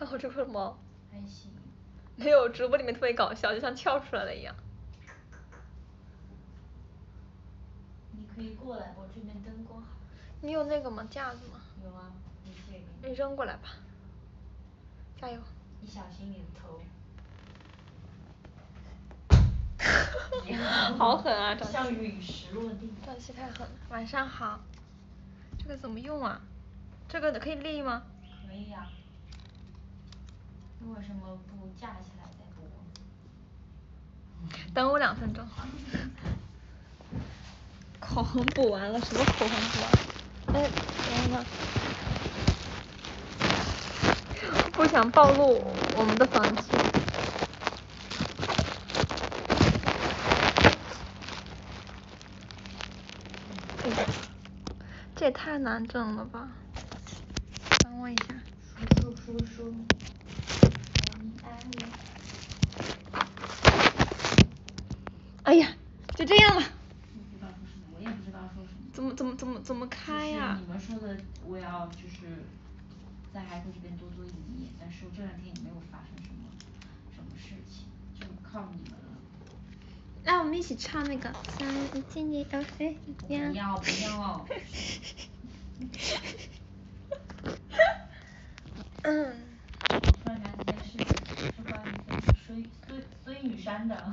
看 我这块毛还行没有直播里面特别搞笑，就像跳出来了一样。你可以过来，我这边灯光好。你有那个吗架子吗？有啊，可以借给你你。扔过来吧。加油。你小心你的头。好狠啊 像陨石落地。张琪太狠了，晚上好。这个怎么用啊？这个可以立吗？可以呀。你为什么不架起来再播？等我两分钟。口红补完了，什么口红补完了？哎，等一下。不想暴露我们的房间。这也太难整了吧。等我一下。说说说说。哎呀，就这样吧。不知道说什么，我也不知道说什么。怎么怎么怎么怎么开呀？就是你们说的我要就是在海口这边多多营业，但是我这两天也没有发生什么什么事情，就靠你们了。来我们一起唱那个。不要不要。嗯。突然想起件事情，是关于孙孙孙雨山的。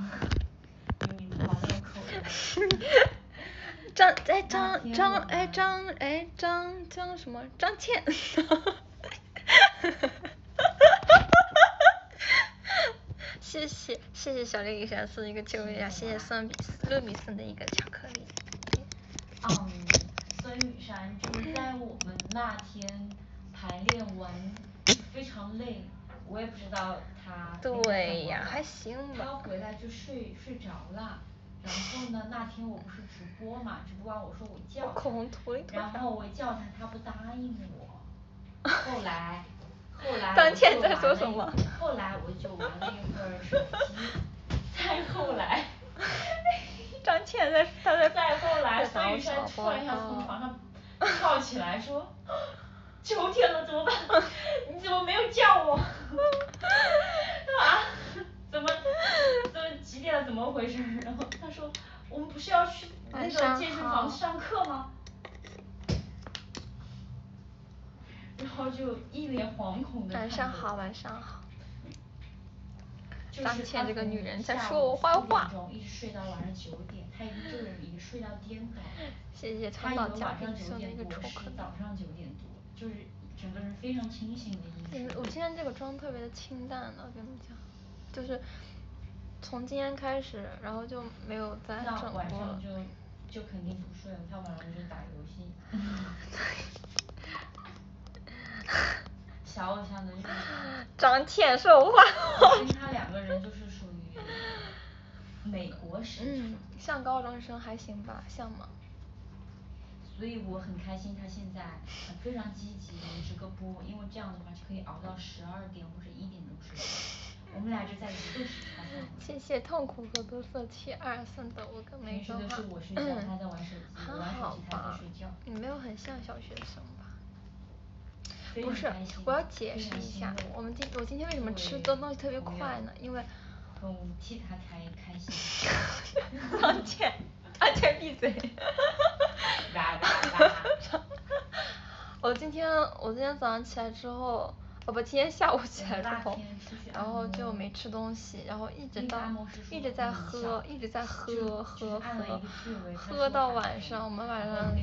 张哎张张哎张哎张张什么张倩。谢谢谢谢小丽闪送一个秋叶，谢谢送乐米送的一个巧克力。嗯，孙雨山就是在我们那天排练完非常累，我也不知道他对呀还行吧。他回来就睡睡着了，然后呢那天我不是直播嘛，直播完我说我叫他，然后我叫他他不答应我，后来后来我就玩了，后来我就玩了一会儿手机，再后来。张倩在他在再后来孙雨山突然一下从床上跳起来说，秋天了怎么办？你怎么没有叫我？啊？怎么怎么几点了怎么回事？然后他说我们不是要去那个健身房上课吗？然后就一脸惶恐的。晚上好晚上好。张倩这个女人在说我坏话。一直睡到晚上九点，他一个人已经睡到颠倒了。谢谢他以为晚上九点多是早上九点多，就是整个人非常清醒的意思。我今天这个妆特别的清淡的，跟你讲，就是从今天开始，然后就没有再整过。那晚上就就肯定不睡了，他晚上就打游戏。小偶像的日常。张倩说话。我跟 他两个人就是属于 美国时长。像高中生还行吧，像吗？所以我很开心，他现在非常积极的直个播，因为这样的话就可以熬到十二点或者一点钟睡觉。我们俩就在一个时差上。谢谢痛苦和多色七二送的我个玫瑰花。平时都是我睡觉，他在玩手机，我玩手机他在睡觉。你没有很像小学生吧？不是，我要解释一下，我们今我今天为什么吃的东西特别快呢？因为。很替他开开心。张倩，张倩闭嘴。我今天我今天早上起来之后，哦不，今天下午起来之后，然后就没吃东西，然后一直到一直在喝一直在喝喝喝，喝到晚上我们晚上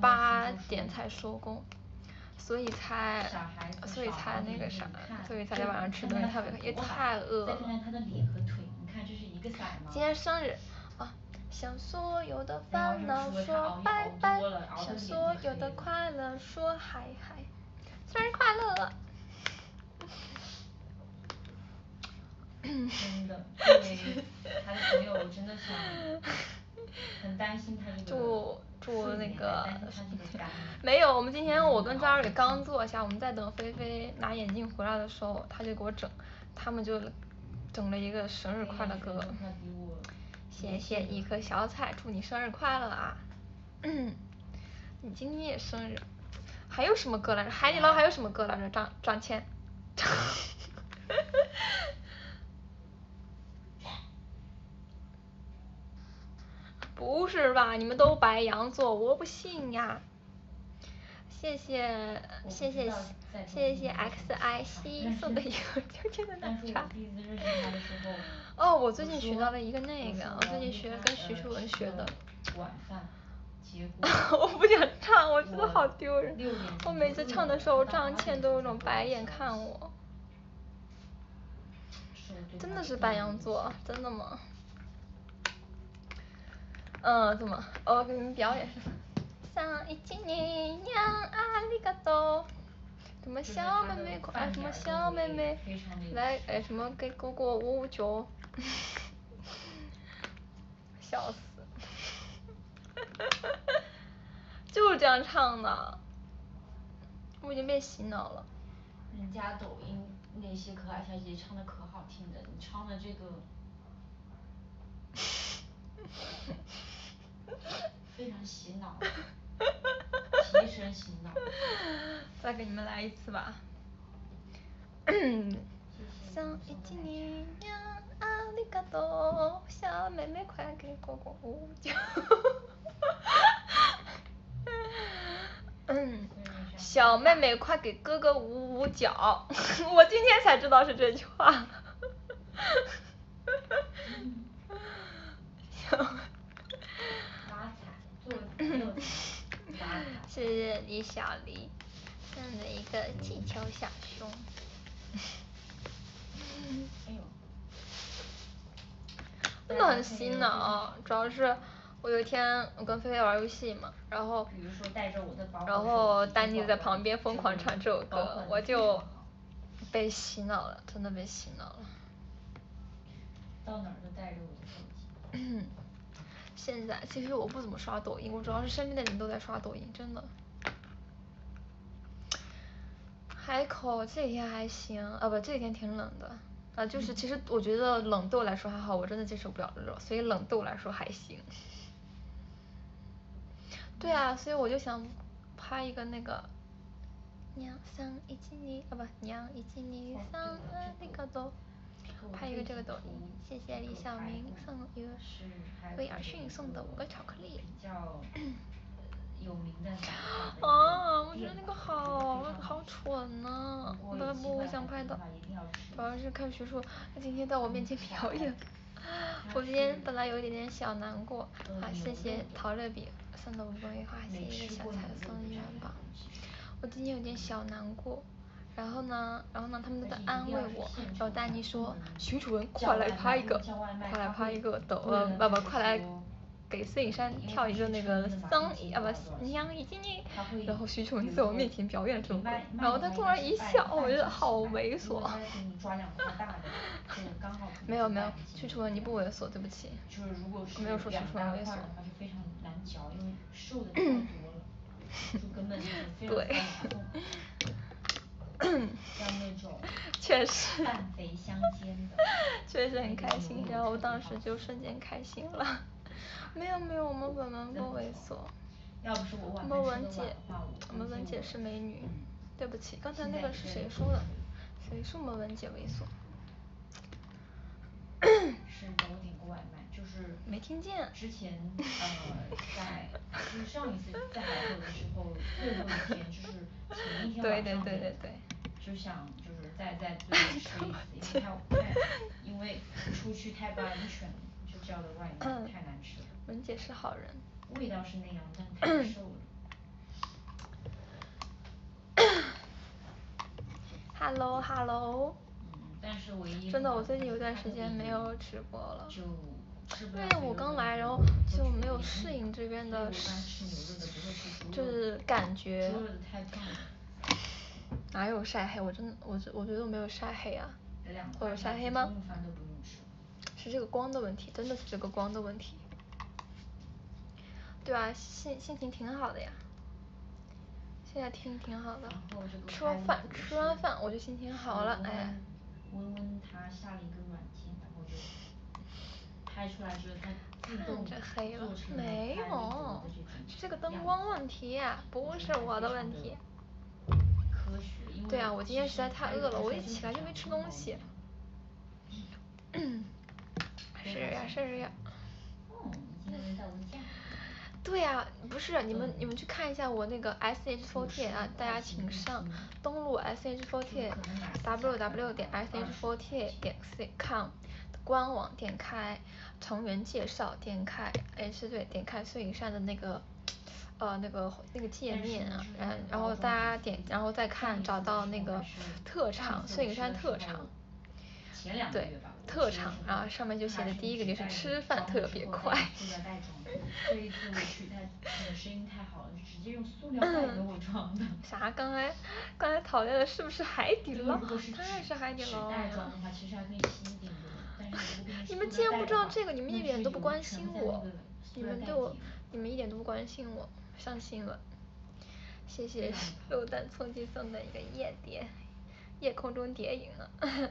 八点才收工，所以才所以才那个啥，所以才在晚上吃东西特别也太饿了。今天生日。向所有的烦恼说拜拜，向所有的快乐说嗨嗨，生日快乐。真的，对他的朋友真的想很担心他这个睡眠，担心他这个。没有，我们今天我跟张二伟刚坐下，我们在等菲菲拿眼镜回来的时候，他就给我整，他们就整了一个生日快乐歌。谢谢一颗小彩，祝你生日快乐啊！你今天也生日，还有什么歌来着？海底捞还有什么歌来着？张张倩。不是吧？你们都白羊座，我不信呀。谢谢谢谢谢谢 X I C 送的一个秋天的奶茶。哦，我最近学到了一个那个，我最近学跟徐楚文学的。晚饭。结 果我不想唱，我觉得好丢人。我每次唱的时候，张倩都有种白眼看我。真的是白羊座，真的吗？嗯，怎么？我给你们表演。上一季年娘阿里嘎多，什么小妹妹快，什么小妹妹来，哎什么给哥哥捂脚，笑死。就是这样唱的，我已经被洗脑了。人家抖音那些可爱小姐姐唱的可好听的，你唱的这个，非常洗脑，提神洗脑。再给你们来一次吧。上一季年娘阿里嘎多，小妹妹快给哥哥捂脚。嗯，小妹妹快给哥哥捂捂脚，我今天才知道是这句话。谢谢 李小黎送的一个气球小熊。真的很洗脑，主要是。我有一天我跟菲菲玩游戏嘛，然后然后丹妮在旁边疯狂唱这首歌，我就被洗脑了，真的被洗脑了。到哪都带着我的手机。现在其实我不怎么刷抖音，我主要是身边的人都在刷抖音，真的。海口这几天还行，啊不这几天挺冷的，啊就是其实我觉得冷对我来说还好，我真的接受不了热，所以冷对我来说还行。对啊，所以我就想拍一个那个，娘上一七你啊不娘一七你上啊那个都，拍一个这个抖音，谢谢李小明送一个威尔逊送的五个巧克力。啊，我觉得那个好好蠢呐，不不我想拍的，主要是看徐叔他今天在我面前表演，我今天本来有一点点小难过，好谢谢陶乐比。送的五朵花，谢谢小彩送的元宝。我今天有点小难过，然后呢，然后呢，他们都在安慰我。然后丹妮说：“徐楚文，快来拍一个，快来拍一个抖，呃，不不，快来给孙颖珊跳一个那个桑啊不娘一斤斤。”然后徐楚文在我面前表演这首歌，然后他突然一笑，我觉得好猥琐。没有没有，徐楚文你不猥琐，对不起。没有说徐楚文猥琐。脚因为瘦的 太多了，就根本就是非常非常 像那种 半肥相间的。确实很开心，然后我当时就瞬间开心了。没有没有，我们本文不猥琐。我们文姐，我们文姐是美女。对不起，刚才那个是谁说的？谁说我们文姐猥琐？是给我点过外卖，就是没听见。之前呃在 就是上一次在海口的时候，最后一天就是前一天晚上对对对，就想就是再再多吃一次，因为太太因为出去太不安全了，就叫的外卖太难吃了。文姐是好人。味道是那样，但太瘦了。Hello Hello。真的，我最近有段时间没有直播了，因为我刚来，然后就没有适应这边的，就是感觉。哪有晒黑？我真的，我我觉得我没有晒黑啊。我有晒黑吗？是这个光的问题，真的是这个光的问题。对啊，心心情挺好的呀，现在挺挺好的。吃完饭，吃完饭我就心情好了，哎。温温他下了一个软件，然后就拍出来之后，它自动做成了没有，是这个灯光问题，不是我的问题。对啊，我今天实在太饿了，我一起来就没吃东西。是呀是呀。对呀，不是你们你们去看一下我那个 S H forty 啊，大家请上登录 S H forty W W 点 S H forty 点 com 官网，点开成员介绍，点开哎是对，点开孙颖珊的那个呃那个那个界面啊，然然后大家点然后再看找到那个特长孙颖珊特长。对，特长，然后上面就写的第一个就是吃饭特别快。啥？刚才刚才讨论的是不是海底捞？当然是海底捞了。你们竟然不知道这个，你们一点都不关心我，你们对我，你们一点都不关心我，伤心了。谢谢 肉蛋葱鸡送的一个夜蝶，夜空中蝶影啊。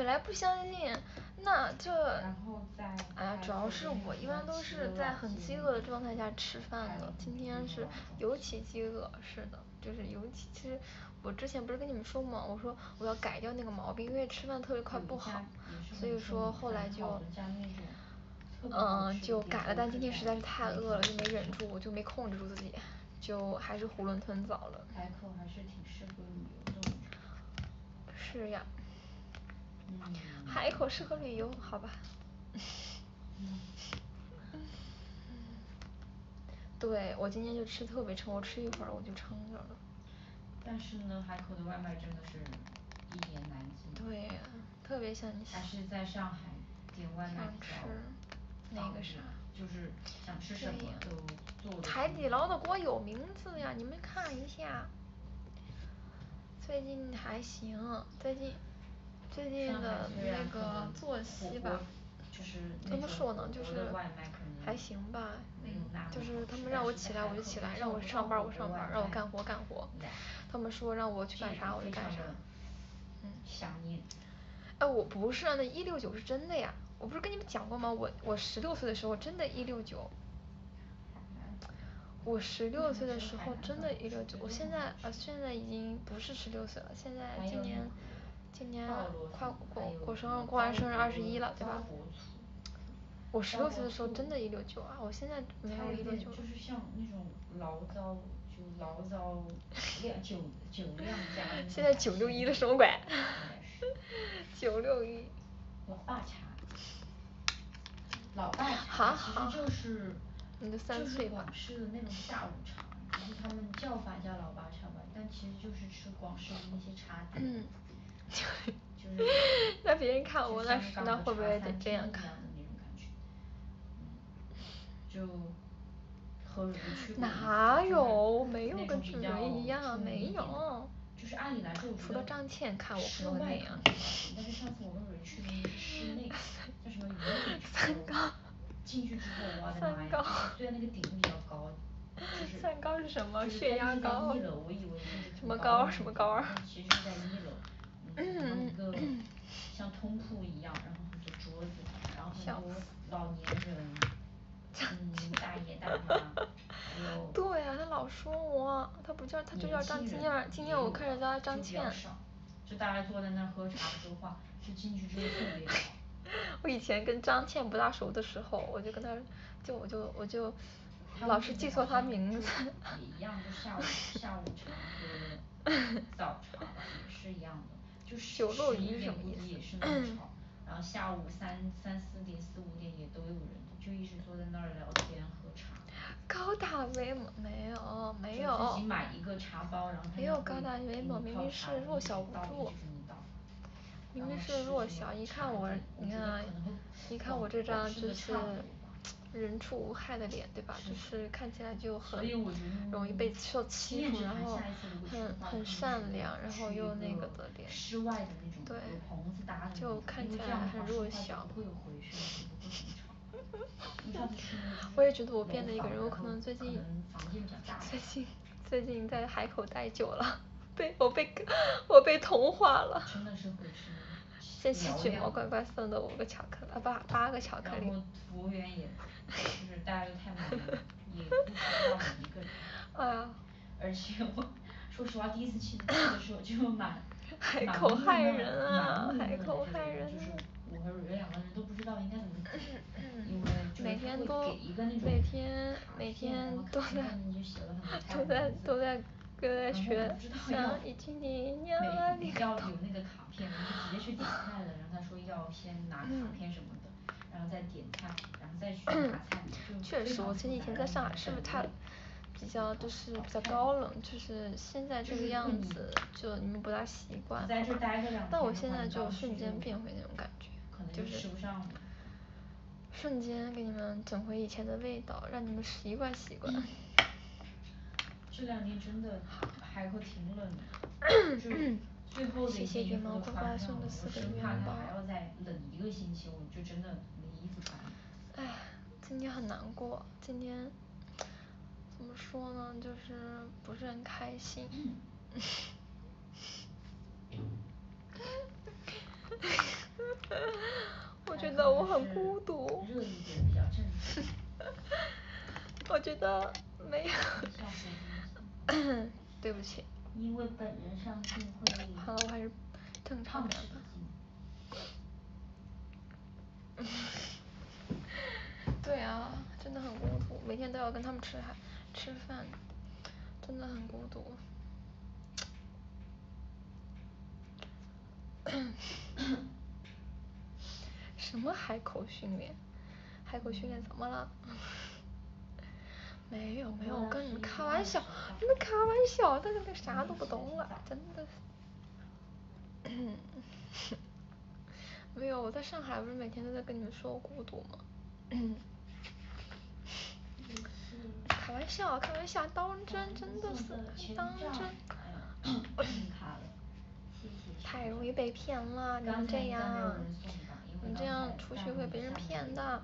本来不相信，那这，哎呀，主要是我一般都是在很饥饿的状态下吃饭的，今天是尤其饥饿，是的，就是尤其其实我之前不是跟你们说嘛，我说我要改掉那个毛病，因为吃饭特别快不好，所以说后来就，嗯，就改了，但今天实在是太饿了，就没忍住，我就没控制住自己，就还是囫囵吞枣了。是呀。海口适合旅游，好吧。对，我今天就吃特别撑，我吃一会儿我就撑着了。但是呢海口的外卖真的是一言难尽。对呀，特别想你。还是在上海点外卖比较那个啥。就是想吃什么都做。海底捞的锅有名字呀，你们看一下。最近还行，最近。最近的那个作息吧，就是怎么说呢，就是还行吧，就是他们让我起来我就起来，让我上班我上班，让我干活干活，他们说让我去干啥我就干啥。想念。哎我不是啊，那一六九是真的呀，我不是跟你们讲过吗？我我十六岁的时候真的一六九。我十六岁的时候真的一六九，我现在呃现在已经不是十六岁了，现在今年。今年快过过生日，过完生日二十一了，对吧？我十六岁的时候真的一六九啊，我现在没有一六九。就是像那种醪糟就醪糟酿酒酒酿加现在九六一了什么鬼？九六一。老爸茶。老爸茶其实就是就是广式的那种下午茶，只是他们叫法叫老爸茶吧，但其实就是吃广式的那些茶点。让别人看我那那会不会得这样看？哪有没有跟主人一样没有？除了张倩看我可能会那样。三高。三高。三高是什么？血压高。什么高什么高啊？嗯嗯。像通铺一样，然后很多桌子，然后很多老年人，嗯大爷大妈。对呀，他老说我，他不叫他就叫张今天今天我看着叫他张倩。就大家坐在那喝茶不说话，就进去之后特别吵。我以前跟张倩不大熟的时候，我就跟他就我就我就老是记错他名字。也一样，就下午下午茶和早茶吧，也是一样的。就十一点估计也是那么 吵，然后下午三三四点四五点也都有人，就一直坐在那儿聊天喝茶。高大威猛没有没有。自己买一个茶包，然后他没有高大威猛，明明是弱小无助。明明是弱小，一看我，你看啊，一看我这张就是。人畜无害的脸对吧？就是看起来就很容易被受欺负，然后很很善良，然后又那个的脸，对，就看起来很弱小。我也觉得我变了一个人，我可能最近 最近最近在海口待久了，被我被我被同化了。真的是会吃。这期卷毛乖乖送的五个巧克力，啊八八个巧克力。然后服务员也，就是大家都太忙了，也不知道你一个人。哎呀。而且我说实话第一次去去的时候就满 海口害人啊，海口害人。就是我和蕊蕊两个人都不知道应该怎么因为每天都会给一个那种每天每天 都在都在都在都在学像一斤斤两万里要有那个卡片，然后直接去点菜了，然后他说要先拿卡片什么的，然后再点菜，然后再去拿菜，确实我前几天在上海是不是太比较就是比较高冷，就是现在这个样子就你们不大习惯，但我现在就瞬间变回那种感觉，就是瞬间给你们整回以前的味道，让你们习惯习惯。这两天真的海口挺冷的，就最后的一件衣服都穿上了，我生怕它还要再冷一个星期，我就真的没衣服穿了。唉，今天很难过，今天怎么说呢就是不是很开心。我觉得我很孤独。我觉得没有。对不起。因为本人上镜会。好了我还是正常点吧。对啊，真的很孤独，每天都要跟他们吃海吃饭，真的很孤独。什么海口训练？海口训练怎么了？没 有没有，我跟你们开玩笑，你们开玩笑，但是啥都不懂啊，真的。没有，我在上海不是每天都在跟你们说我孤独吗？开玩笑开玩笑，当真真的是当真。太容易被骗了，你们这样，你这样出去会被人骗的。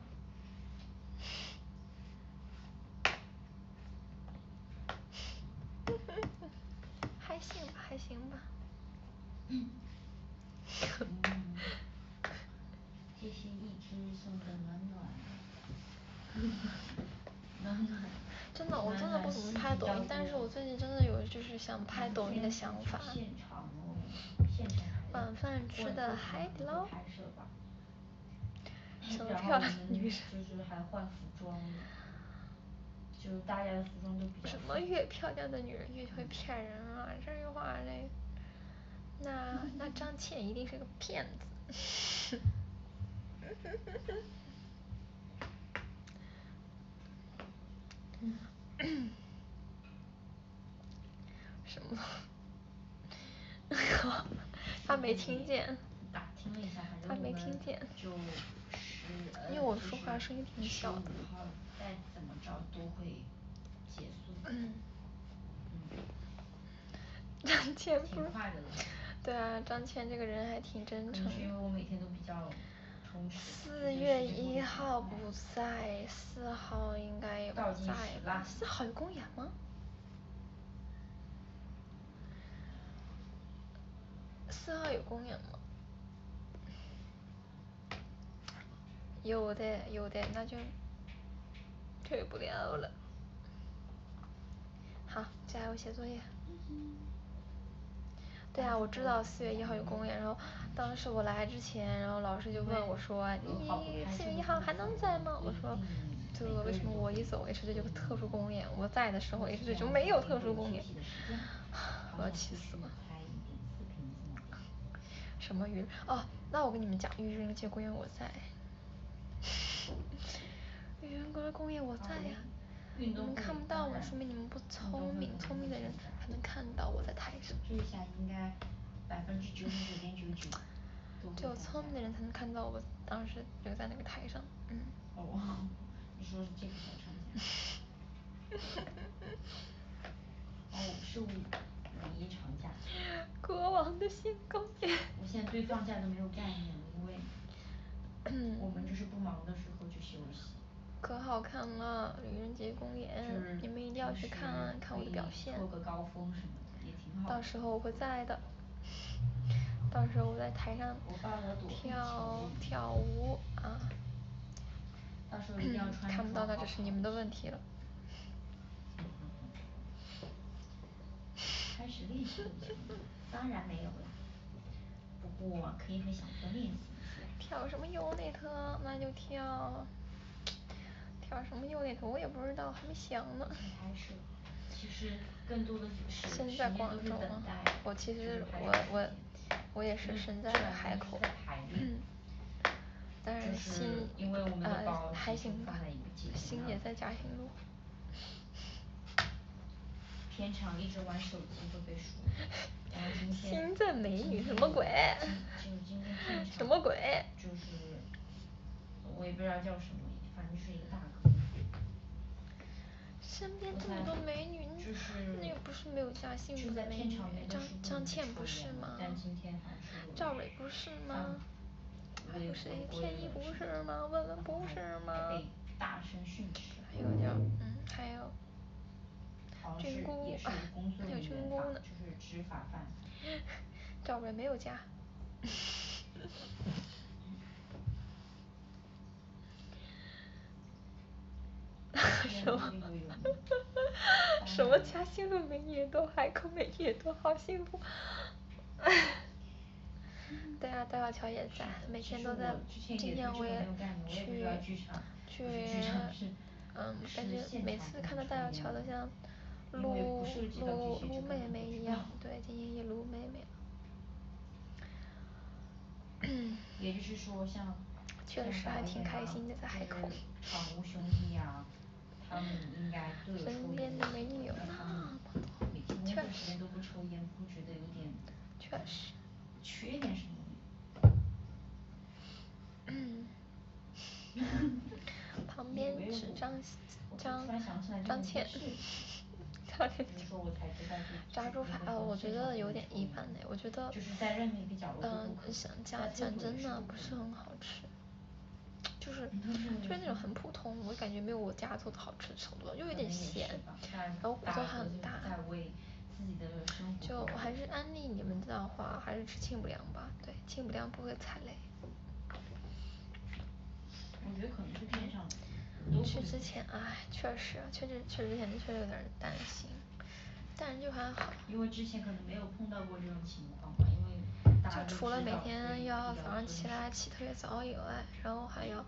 还行吧还行吧。谢谢一直送的暖暖。暖暖。真的我真的不怎么拍抖音，但是我最近真的有就是想拍抖音的想法。晚饭吃的海底捞。什么漂亮的女生。就是还换服装。就大家的服装都比较。什么越漂亮的女人越会骗人啊，这句话嘞。那那张倩一定是个骗子。什么？他没听见。他没听见。因为我说话声音挺小的。嗯。张倩不是。对啊，张谦这个人还挺真诚。四月一号不在，四号应该也不在吧？四号有公演吗？四号有公演吗？有的有的，那就退不了了。好，加油写作业。对啊，我知道四月一号有公演，然后当时我来之前，然后老师就问我说，你四月一号还能在吗？我说，这个为什么我一走 H 队就特殊公演，我在的时候 H 队就没有特殊公演，我要气死了。什么鱼？哦，那我跟你们讲，愚人节公演我在。愚人节公演我在呀。你们看不到我，说明你们不聪明，聪明的人才能看到我在台上。只有聪明的人才能看到我当时留在那个台上，嗯。哦，你说是这个小长假。哦，是五五一长假。国王的新宫殿。我现在对放假都没有概念了，因为我们就是不忙的时候就休息。可好看了，愚人节公演，你们一定要去看看我的表现。到时候我会在的。到时候我在台上跳跳舞啊。看不到那就是你们的问题了。开始练习当然没有了。不过可以和小哥练习一下。跳什么 unit 那就跳。跳什么 unit 我也不知道，还没想呢。其实更多的是时间都是等待。我其实我我我也是身在海口。但是心呃还行吧，心也在嘉兴路。片场一直玩手机会被说。心在美女什么鬼？什么鬼？就是我也不知道叫什么，反正是一个大哥。身边这么多美女，那又不是没有家幸福的美女，张张倩不是吗？赵蕊不是吗？还有谁？天一不是吗？文文不是吗？还有叫嗯还有。菌菇啊，还有菌菇呢。赵蕊没有加。什么？什么嘉兴路美女多，海口美女多，好幸福。对啊，戴小乔也在，每天都在。今天我也去去嗯，感觉每次看到戴小乔都像撸撸撸妹妹一样，对，今天也撸妹妹了。也就是说像。确实还挺开心的在海口。身边的美女有那么多，确实。确实。缺点什么？嗯。旁边是张 张张倩。杀猪盘哦，我觉得有点一般嘞，我觉得嗯想讲讲真的不是很好吃。就是就是那种很普通，我感觉没有我家做的好吃的程度，又有点咸，然后骨头还很大。就我还是安利你们的话，还是吃清补凉吧，对，清补凉不会踩雷。我觉得可能去之前唉，确实去之去之前确实有点担心，但是就还好。因为之前可能没有碰到过这种情况就除了每天要早上起来起特别早以外，然后还要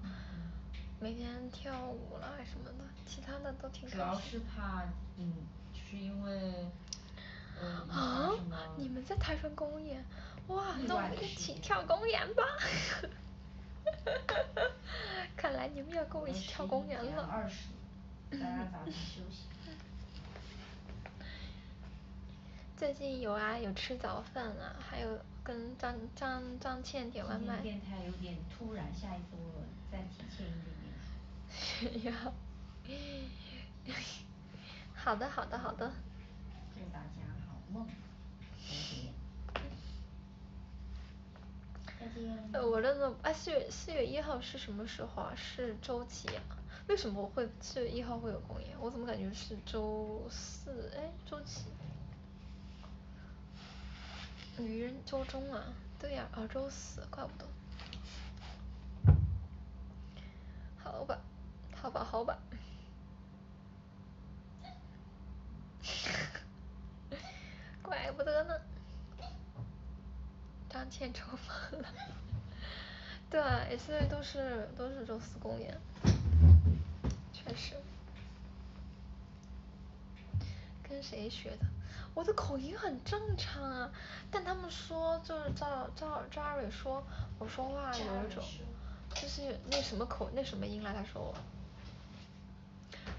每天跳舞啦什么的，其他的都挺开心。主要是怕嗯，就是因为啊，你们在台上公演，哇，那我们一起跳公演吧。看来你们要跟我一起跳公演了。最近有啊，有吃早饭啊，还有跟张张张倩点外卖。电台有点突然，下一次我再提前一点点要。好的好的好的。祝大家好梦。再见呃我真的哎四月四月一号是什么时候啊？是周几啊？为什么会四月一号会有公演？我怎么感觉是周四哎周几？愚人周中啊，对呀啊周四，怪不得。好吧，好吧好吧。怪不得呢。张倩抽风了。对，四月都是都是周四公演。确实。跟谁学的？我的口音很正常啊，但他们说就是赵赵赵二伟说我说话有一种，就是那什么口那什么音来他说我。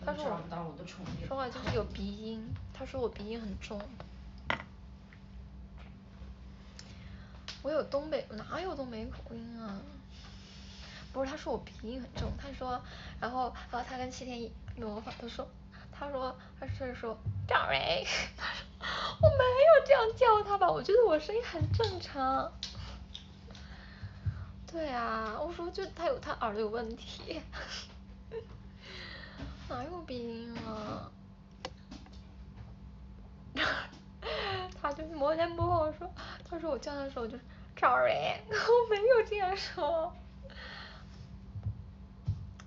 他说我说话就是有鼻音，他说我鼻音很重。我有东北哪有东北口音啊？不是他说我鼻音很重，他说然后然后他跟七天一模仿他说他说他是说赵蕊，我没有这样叫他吧，我觉得我声音很正常。对啊，我说就他有他耳朵有问题。哪有鼻音啊？他就摸前摸后说，他说我叫他的时候就是 sorry，我没有这样说，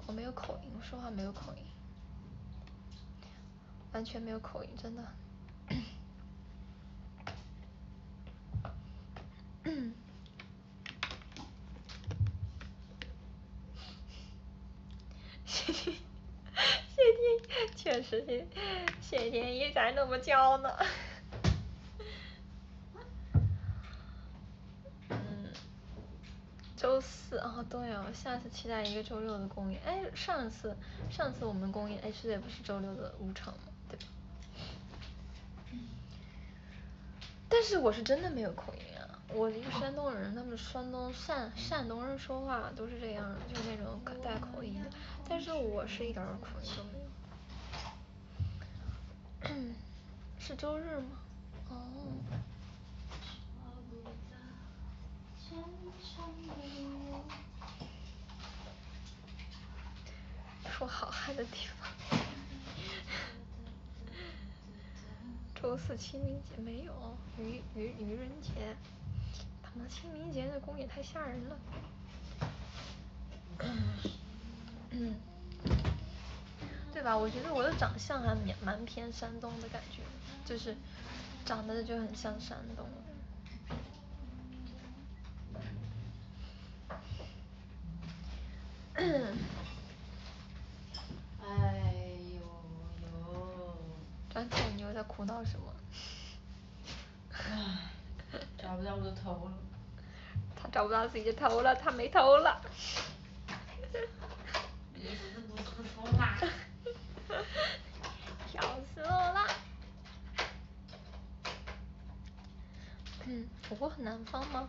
我没有口音，我说话没有口音，完全没有口音，真的。谢谢天，确实是谢天一直那么教呢。嗯，周四哦对哦，下次期待一个周六的公演，哎上次上次我们公演哎是也不是周六的五场吗？对吧？但是我是真的没有口音，我一个山东人，他们山东汕山东人说话都是这样，就是那种带口音的，但是我是一点儿口音都没有。是周日吗？哦。说好汉的地方。周四清明节没有，愚愚愚人节，他妈清明节的公也太吓人了。对吧？我觉得我的长相还蛮蛮偏山东的感觉，就是长得就很像山东。哎呦呦。张倩你又在苦恼什么？唉，找不到我的头了。他找不到自己的头了，他没头了。你是不？笑死我了。嗯，我很南方吗？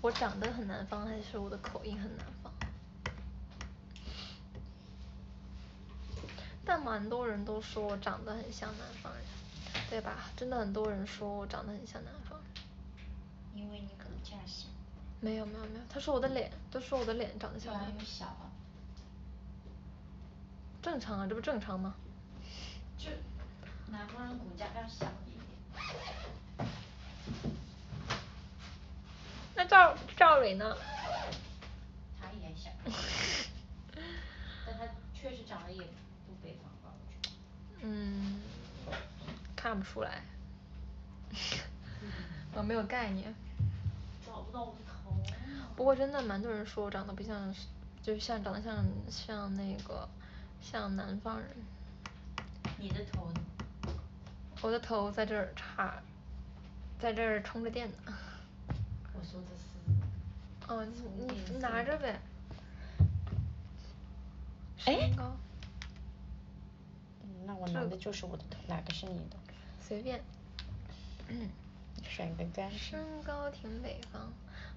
我长得很南方还是我的口音很南方？但蛮多人都说我长得很像南方人，对吧？真的很多人说我长得很像南方人。因为你骨架小。没有没有没有，他说我的脸，都说我的脸长得像。小啊。正常啊，这不正常吗？就南方人骨架要小一点。那赵赵蕊呢？他也小。但他确实长得也不北方吧。嗯，看不出来。我没有概念。找不到我的头。不过真的蛮多人说我长得不像，就像长得像像那个像南方人。你的头呢？我的头在这儿插，在这儿充着电呢。我说的是。哦你你拿着呗。哎。那我拿的就是我的头，哪个是你的？随便。身高挺北方，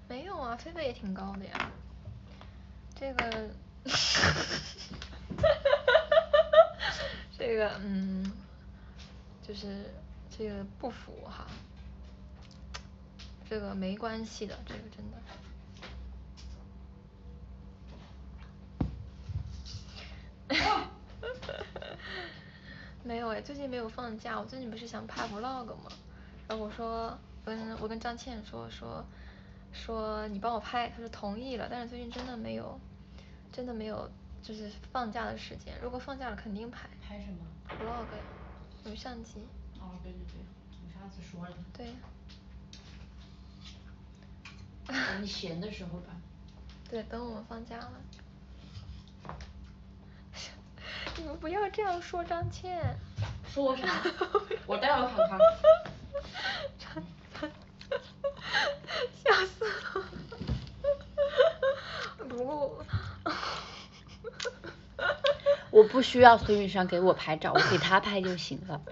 没有啊，菲菲也挺高的呀。这个。这个嗯，就是这个不符哈。这个没关系的，这个真的。没有哎，最近没有放假，我最近不是想拍 vlog 吗？我说跟我跟张倩说说说你帮我拍，她说同意了，但是最近真的没有，真的没有就是放假的时间，如果放假了肯定拍。拍什么？vlog 呀，有相机。哦对对对，你上次说了。对。等你闲的时候吧。对，等我们放假了。你们不要这样说张倩。说啥？我待会儿看看。笑死了。不过。我不需要孙雨山给我拍照，我给他拍就行了。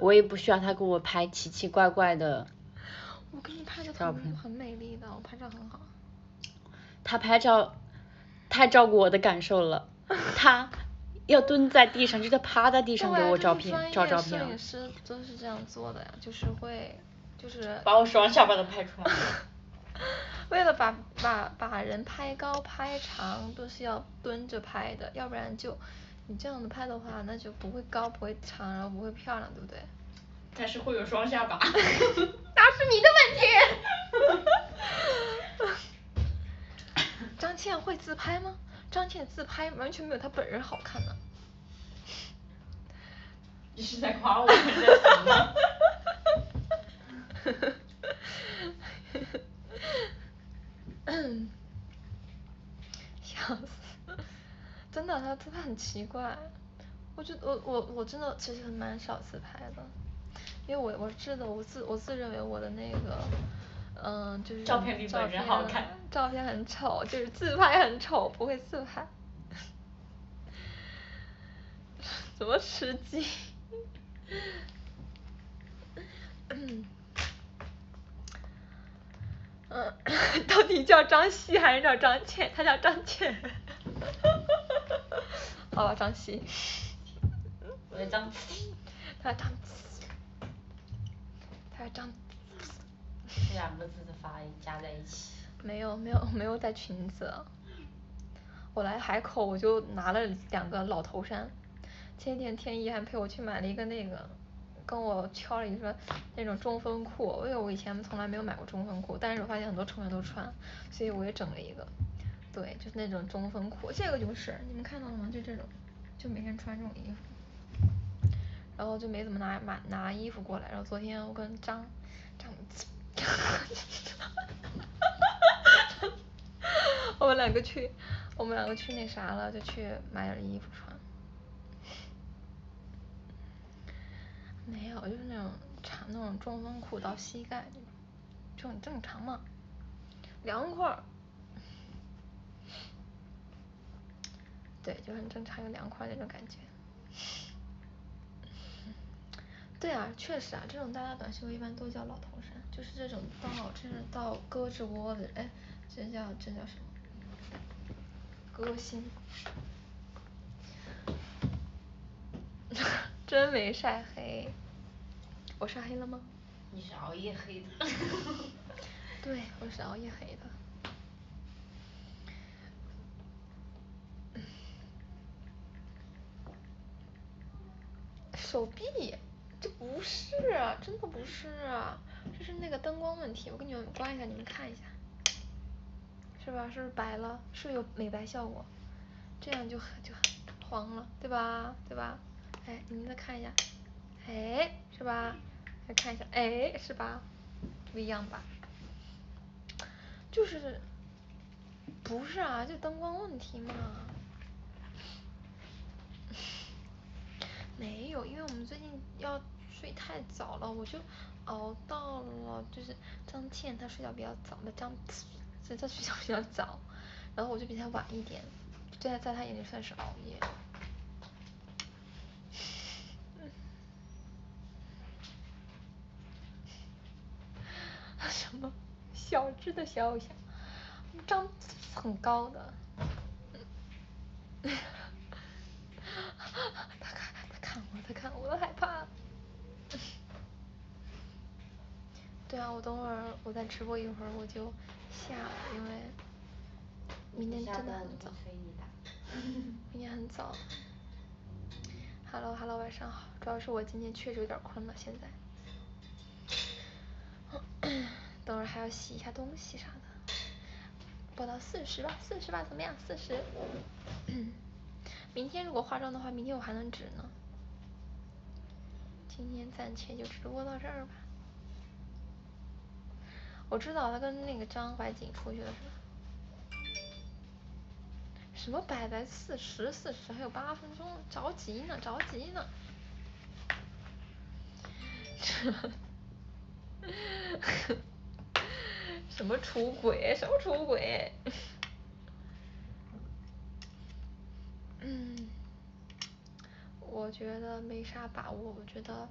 我也不需要他给我拍奇奇怪怪的。我给你拍的很很美丽的，我拍照很好。他拍照太照顾我的感受了，他要蹲在地上，就在趴在地上给我照片，照照片。摄影师都是这样做的呀，就是会就是把我双下巴都拍出来。为了把把把人拍高拍长都是要蹲着拍的，要不然就你这样子拍的话，那就不会高不会长，然后不会漂亮，对不对？但是会有双下巴。那是你的问题。张倩会自拍吗？张倩自拍完全没有她本人好看呢。你是在夸我还是在说呢？笑死，真的，他自拍很奇怪。我觉得我我我真的其实蛮少自拍的，因为我我是的我自我自认为我的那个嗯就是照片比本人好看，照片很丑，就是自拍很丑，不会自拍。怎么吃鸡？嗯，到底叫张希还是叫张倩？他叫张倩。好吧，张希。我叫张他叫张他叫张这两个字的发音加在一起。没有没有没有带裙子。我来海口我就拿了两个老头衫。前几天天一还陪我去买了一个那个。跟我挑了一个那种中分裤，因为我以前从来没有买过中分裤，但是我发现很多成员都穿，所以我也整了一个，对，就是那种中分裤，这个就是你们看到了吗？就这种，就每天穿这种衣服，然后就没怎么拿买拿衣服过来，然后昨天我跟张张，我们两个去我们两个去那啥了，就去买点衣服穿。没有，就是那种长那种中分裤到膝盖，就很正常嘛，凉快。对，就很正常又凉快那种感觉。对啊，确实啊，这种大大短袖一般都叫老头衫，就是这种到这到胳肢窝的，哎，这叫这叫什么？歌星。真没晒黑，我晒黑了吗？你是熬夜黑的。对，我是熬夜黑的。手臂，这不是，真的不是，这是那个灯光问题，我给你们关一下，你们看一下，是吧？是不是白了？是不是有美白效果？这样就就黄了，对吧？对吧？哎，你们再看一下，哎，是吧？再看一下，哎，是吧？不一样吧？就是，不是啊，就灯光问题嘛。没有，因为我们最近要睡太早了，我就熬到了，就是张倩她睡觉比较早，那张，所以她睡觉比较早，然后我就比她晚一点，在在她眼里算是熬夜。什么？小只的小偶像，张很高的。他看，他看我，他看我，我害怕。对啊，我等会儿我再直播一会儿我就下了，因为明天真的很早。明天很早。Hello Hello，晚上好，主要是我今天确实有点困了，现在。等会儿还要洗一下东西啥的，播到四十吧，四十吧，怎么样？四十。明天如果化妆的话，明天我还能直呢。今天暂且就直播到这儿吧。我知道他跟那个张怀瑾出去了是吧？什么摆在四十？四十还有八分钟，着急呢，着急呢。什么出轨？什么出轨？嗯，我觉得没啥把握。我觉得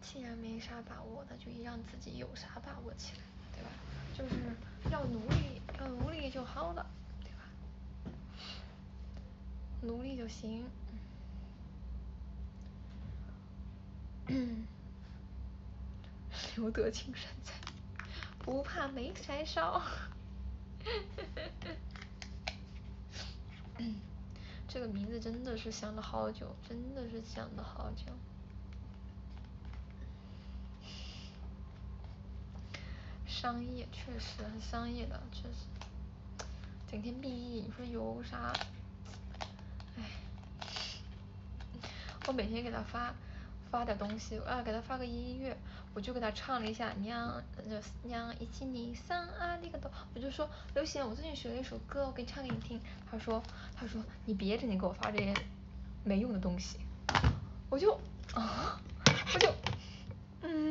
既然没啥把握，那就让自己有啥把握起来，就是要努力，要努力就好了，对吧？努力就行。留得青山在，不怕没柴烧。这个名字真的是想了好久，真的是想了好久。商业确实很商业的，确实。整天 B E，你说有啥？唉，我每天给他发发点东西，我啊，给他发个音乐，我就给他唱了一下娘，就娘一七零三啊那个的，我就说刘贤，我最近学了一首歌，我给你唱给你听。他说他说你别整天给我发这些没用的东西，我就啊，我就嗯，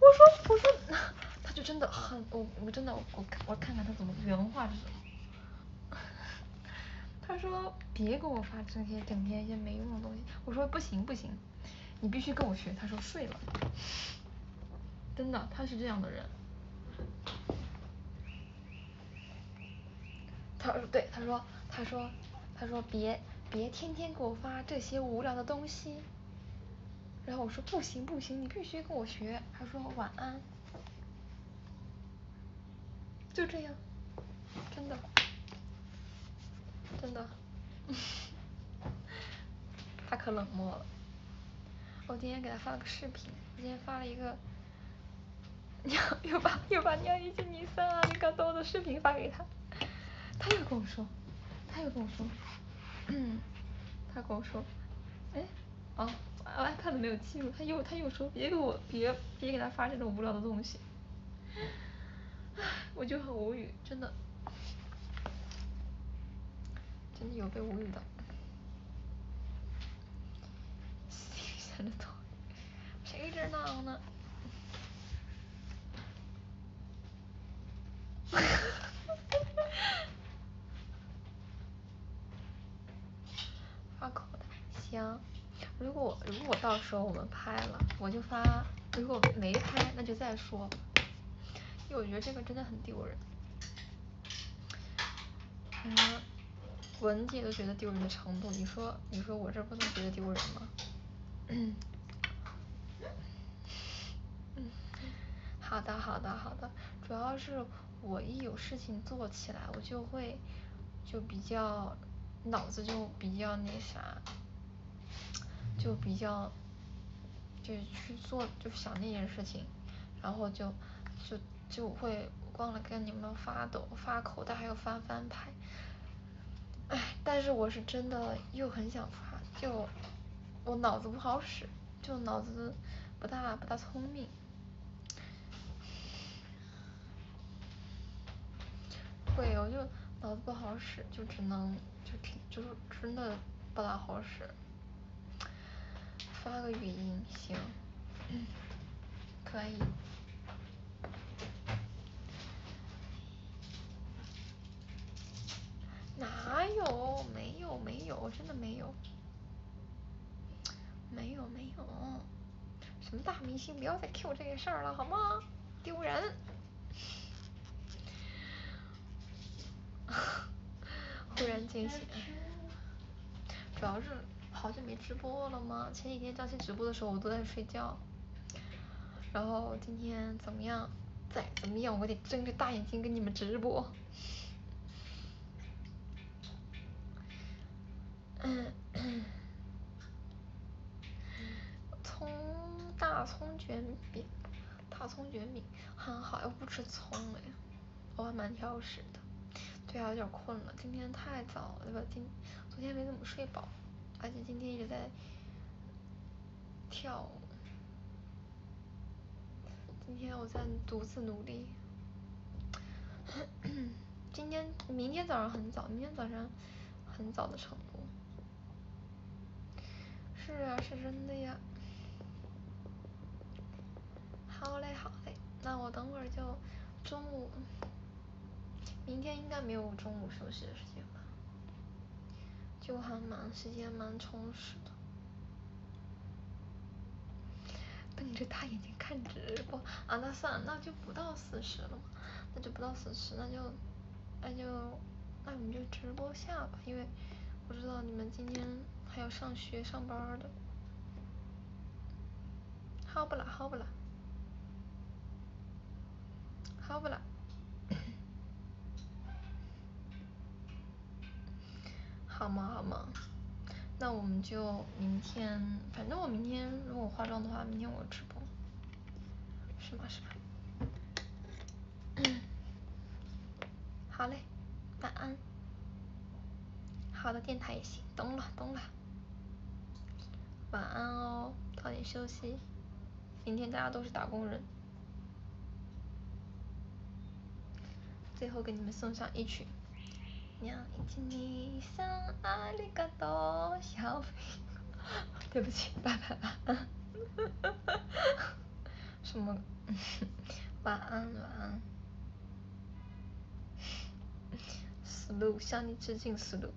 我说我说。就真的很，我我真的我我看看他怎么原话是什么。他说别给我发这些整天一些没用的东西。我说不行不行，你必须跟我学。他说睡了。真的，他是这样的人。他说对，他说他说他说别别天天给我发这些无聊的东西。然后我说不行不行，你必须跟我学。他说晚安。就这样，真的，真的，他可冷漠了。我今天给他发了个视频，我今天发了一个，娘又把又把娘一千零三啊那个多的视频发给他，他又跟我说，他又跟我说，嗯，他跟我说，哎，哦，iPad 没有记录，他又他又说别给我别别给他发这种无聊的东西。我就很无语，真的，真的有被无语到。谁知道呢？发口袋，行。如果如果到时候我们拍了，我就发；如果没拍，那就再说。我觉得这个真的很丢人，嗯，文姐都觉得丢人的程度，你说你说我这不能觉得丢人吗？嗯，好的好的好的，主要是我一有事情做起来，我就会就比较脑子就比较那啥，就比较就去做就想那件事情，然后就就。就会忘了跟你们发抖发口袋还有翻翻牌，唉，但是我是真的又很想发，就我脑子不好使，就脑子不大不大聪明，会我就脑子不好使，就只能就挺就是真的不大好使，发个语音行，嗯 可以。哪有？没有没有，真的没有，没有没有，什么大明星不要再 Q 这些事儿了好吗？丢人！忽然惊醒，主要是好久没直播了吗？前几天张鑫直播的时候我都在睡觉，然后今天怎么样？再怎么样我得睁着大眼睛跟你们直播。嗯 葱大葱卷饼，大葱卷饼很好，又不吃葱哎，我还蛮挑食的。对啊，有点困了，今天太早了吧？今昨天没怎么睡饱，而且今天一直在跳。今天我在独自努力。今天明天早上很早，明天早上很早的程度。是啊，是真的呀。好嘞，好嘞，那我等会儿就中午，明天应该没有中午休息的时间吧？就还蛮时间蛮充实的。瞪着大眼睛看直播啊，那算了，那就不到四十了嘛，那就不到四十，那就那就那我们就直播下吧，因为我知道你们今天。还要上学上班的，好不啦好不啦，好不啦，好嘛好吗？那我们就明天，反正我明天如果化妆的话，明天我直播，是吗是吧？好嘞，晚安。好的电台也行，懂了懂了。晚安哦，早点休息，明天大家都是打工人。最后给你们送上一曲。两一七二三，阿里嘎多，小飞。对不起，拜拜了。什么？晚 安晚安。思路向你致敬，思路。